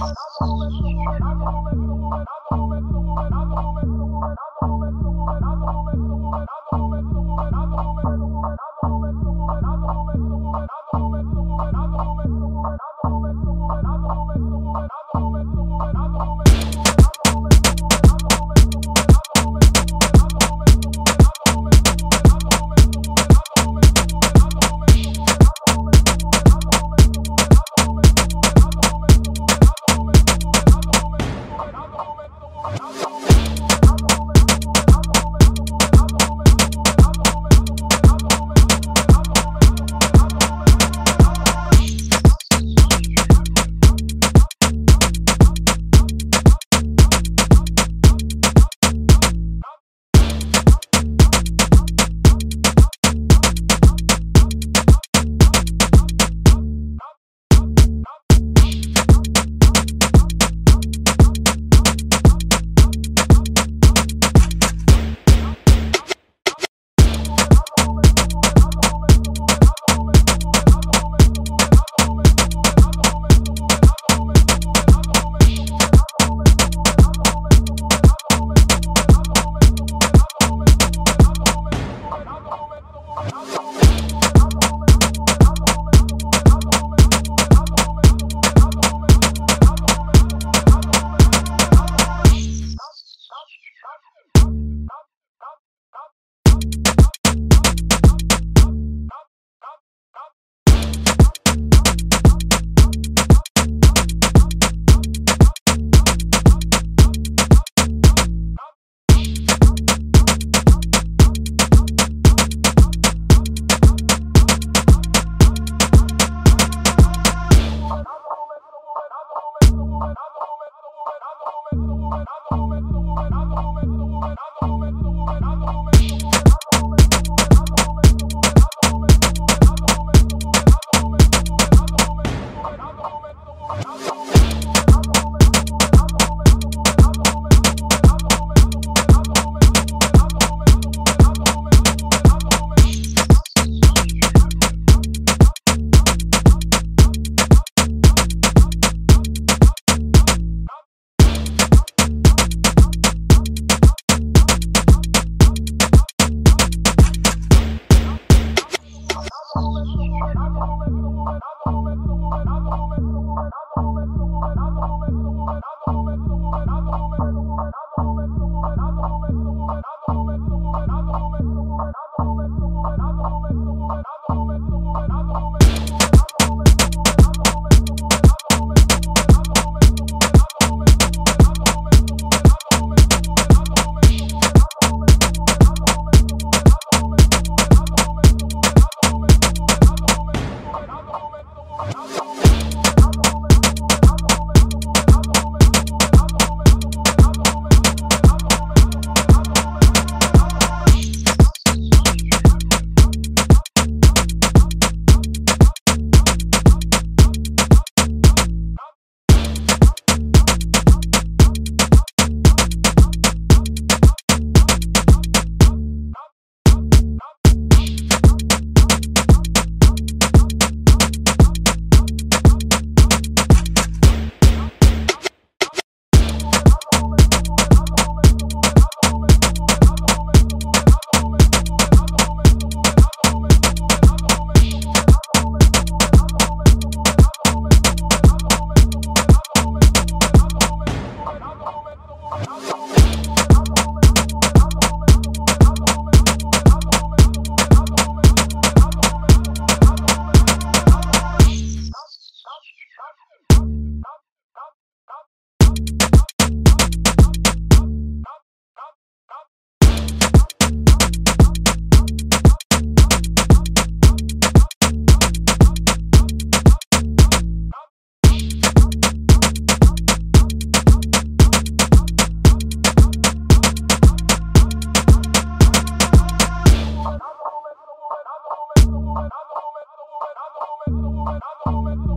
I'm a woman, I'm woman, I'm a woman, I'm woman, I'm a woman, I'm woman, I'm a woman, I'm woman, I'm a woman, I'm woman Ando, ando, Another another woman.